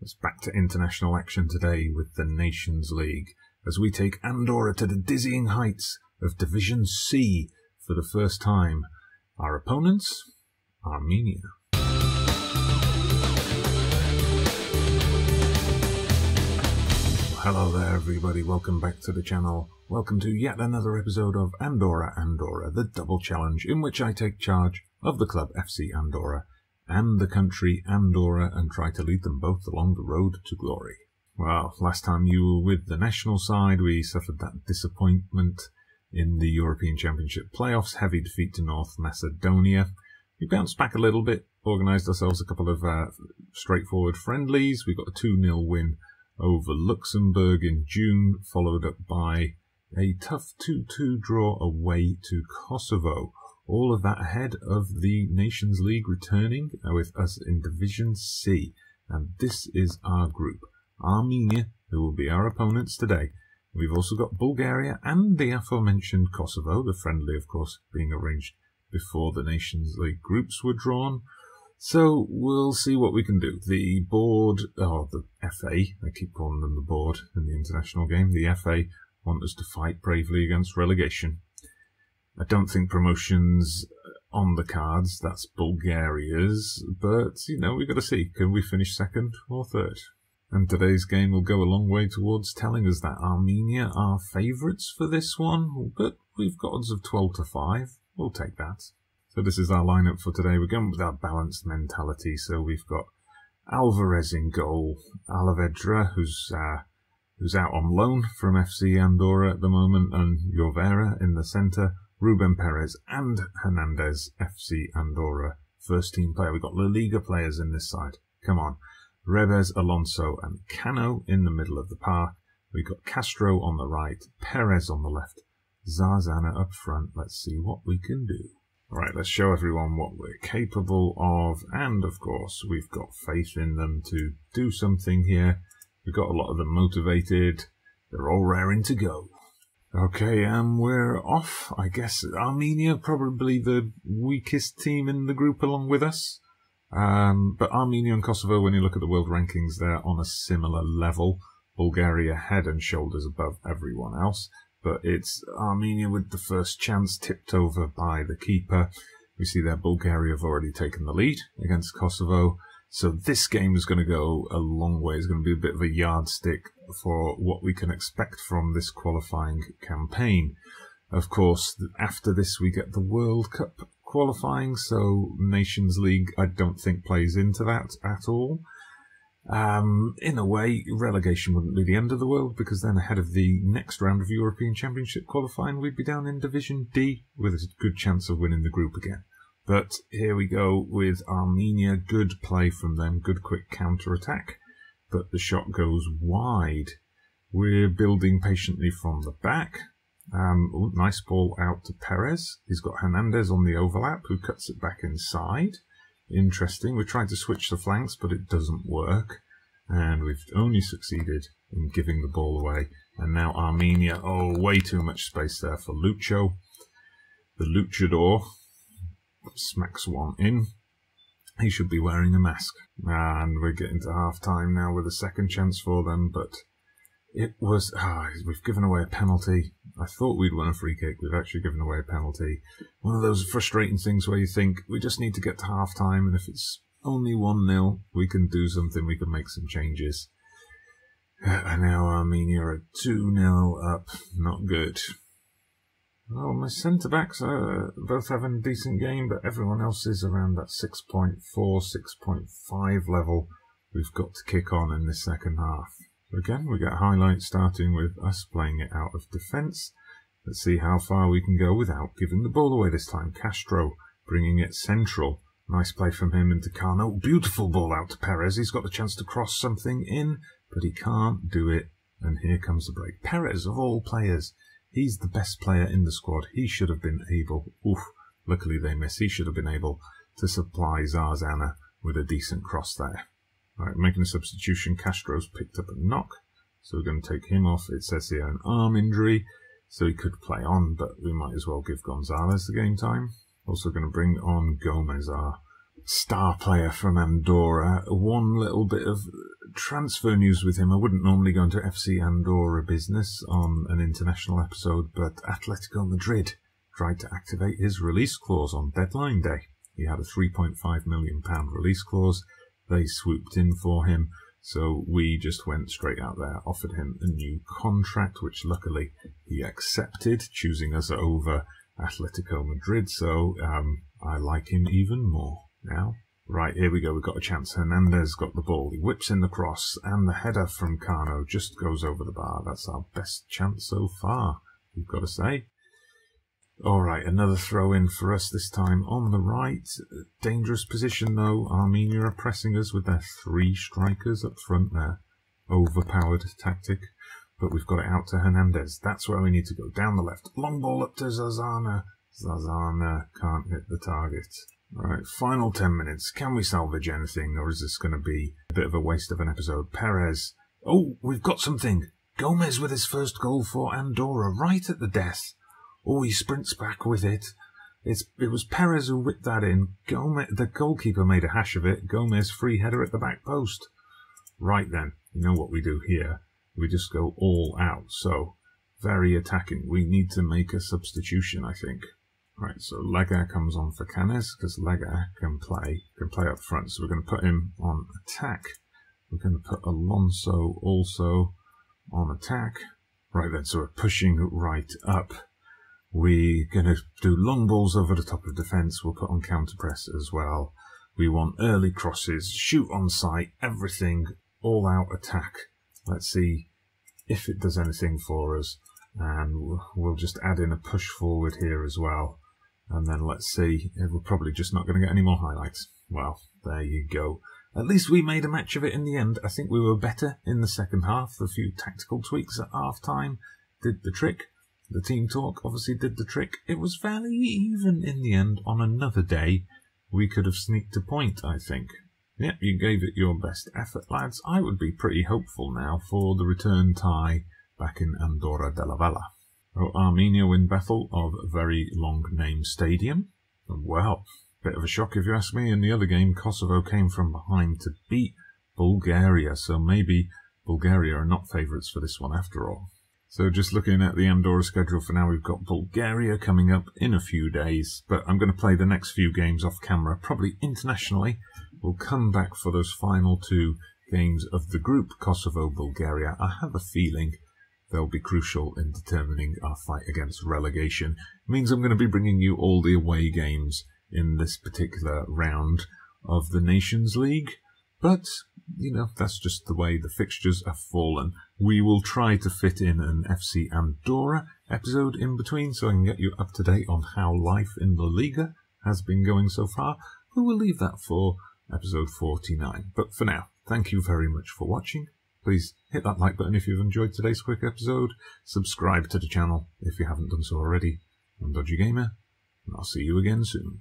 It's back to international action today with the Nations League as we take Andorra to the dizzying heights of Division C for the first time. Our opponents, Armenia. Hello there, everybody. Welcome back to the channel. Welcome to yet another episode of Andorra Andorra, the double challenge, in which I take charge of the club FC Andorra and the country Andorra and try to lead them both along the road to glory. Well, last time you were with the national side, we suffered that disappointment in the European Championship playoffs, heavy defeat to North Macedonia. We bounced back a little bit, organised ourselves a couple of uh, straightforward friendlies. We got a 2 0 win over Luxembourg in June, followed up by a tough 2 2 draw away to Kosovo. All of that ahead of the Nations League returning uh, with us in Division C. And this is our group. Armenia, who will be our opponents today. We've also got Bulgaria and the aforementioned Kosovo, the friendly, of course, being arranged before the Nations League groups were drawn. So we'll see what we can do. The board, or the FA, I keep calling them the board in the international game, the FA want us to fight bravely against relegation. I don't think promotions on the cards. That's Bulgaria's. But, you know, we've got to see. Can we finish second or third? And today's game will go a long way towards telling us that Armenia are favourites for this one. But we've got odds of 12 to 5. We'll take that. So this is our lineup for today. We're going with our balanced mentality. So we've got Alvarez in goal, Alavedra, who's uh, who's out on loan from FC Andorra at the moment, and Jovera in the centre. Ruben Perez and Hernandez, FC Andorra, first team player. We've got La Liga players in this side. Come on. Rebes, Alonso, and Cano in the middle of the park. We've got Castro on the right, Perez on the left, Zarzana up front. Let's see what we can do. All right, let's show everyone what we're capable of. And of course, we've got faith in them to do something here. We've got a lot of them motivated. They're all raring to go. Okay, we're off. I guess Armenia probably the weakest team in the group along with us. Um, but Armenia and Kosovo, when you look at the world rankings, they're on a similar level. Bulgaria head and shoulders above everyone else. But it's Armenia with the first chance tipped over by the keeper. We see there Bulgaria have already taken the lead against Kosovo. So this game is going to go a long way. It's going to be a bit of a yardstick for what we can expect from this qualifying campaign. Of course, after this we get the World Cup qualifying, so Nations League I don't think plays into that at all. Um, in a way, relegation wouldn't be the end of the world because then ahead of the next round of European Championship qualifying, we'd be down in Division D with a good chance of winning the group again. But here we go with Armenia. Good play from them. Good quick counter attack. But the shot goes wide. We're building patiently from the back. Um, ooh, nice ball out to Perez. He's got Hernandez on the overlap who cuts it back inside. Interesting. We're trying to switch the flanks, but it doesn't work. And we've only succeeded in giving the ball away. And now Armenia. Oh, way too much space there for Lucho. The luchador smacks one in. He should be wearing a mask. And we're getting to half time now with a second chance for them, but it was. Ah, we've given away a penalty. I thought we'd won a free kick. We've actually given away a penalty. One of those frustrating things where you think we just need to get to half time, and if it's only 1 0, we can do something, we can make some changes. And now Armenia are 2 0 up. Not good. Well, my centre backs are both having a decent game, but everyone else is around that 6.4, 6.5 level we've got to kick on in the second half. Again, we get highlights starting with us playing it out of defence. Let's see how far we can go without giving the ball away this time. Castro bringing it central. Nice play from him into Cano. Beautiful ball out to Perez. He's got the chance to cross something in, but he can't do it. And here comes the break. Perez, of all players, He's the best player in the squad. He should have been able, oof, luckily they miss, he should have been able to supply Zarzana with a decent cross there. Right, making a substitution, Castro's picked up a knock, so we're going to take him off. It says he here an arm injury, so he could play on, but we might as well give Gonzalez the game time. Also going to bring on Gomez, our star player from Andorra. One little bit of transfer news with him. I wouldn't normally go into FC Andorra business on an international episode, but Atletico Madrid tried to activate his release clause on deadline day. He had a £3.5 million release clause. They swooped in for him. So we just went straight out there, offered him a new contract, which luckily he accepted, choosing us over Atletico Madrid. So um, I like him even more now. Right, here we go. We've got a chance. Hernandez got the ball. He whips in the cross, and the header from Cano just goes over the bar. That's our best chance so far, we've got to say. All right, another throw in for us this time on the right. Dangerous position though. Armenia are pressing us with their three strikers up front there. Overpowered tactic. But we've got it out to Hernandez. That's where we need to go. Down the left. Long ball up to Zarzana. Zarzana can't hit the target. All right, final 10 minutes. Can we salvage anything or is this going to be a bit of a waste of an episode? Perez. Oh, we've got something. Gomez with his first goal for Andorra right at the death. Oh, he sprints back with it. It's, it was Perez who whipped that in. Gomez, the goalkeeper made a hash of it. Gomez free header at the back post. Right then, you know what we do here. We just go all out. So, very attacking. We need to make a substitution, I think. Right, so Lega comes on for Canes because Lega can play can play up front. So we're going to put him on attack. We're going to put Alonso also on attack. Right then, so we're pushing right up. We're going to do long balls over the top of defence. We'll put on counter press as well. We want early crosses, shoot on sight, everything, all out attack. Let's see if it does anything for us. And we'll just add in a push forward here as well. And then let's see. Eh, we're probably just not going to get any more highlights. Well, there you go. At least we made a match of it in the end. I think we were better in the second half. A few tactical tweaks at half time did the trick. The team talk obviously did the trick. It was fairly even in the end. On another day, we could have sneaked a point, I think. Yep, you gave it your best effort, lads. I would be pretty hopeful now for the return tie back in Andorra de la Vella. Armenia win battle of very long name stadium. Well, bit of a shock if you ask me. In the other game, Kosovo came from behind to beat Bulgaria, so maybe Bulgaria are not favourites for this one after all. So just looking at the Andorra schedule for now, we've got Bulgaria coming up in a few days, but I'm going to play the next few games off camera, probably internationally. We'll come back for those final two games of the group, Kosovo-Bulgaria. I have a feeling they'll be crucial in determining our fight against relegation. It means I'm going to be bringing you all the away games in this particular round of the Nations League. But, you know, that's just the way the fixtures have fallen. We will try to fit in an FC Andorra episode in between so I can get you up to date on how life in La Liga has been going so far. But we'll leave that for episode 49. But for now, thank you very much for watching. Please hit that like button if you've enjoyed today's quick episode. Subscribe to the channel if you haven't done so already. I'm Dodgee Gamer, and I'll see you again soon.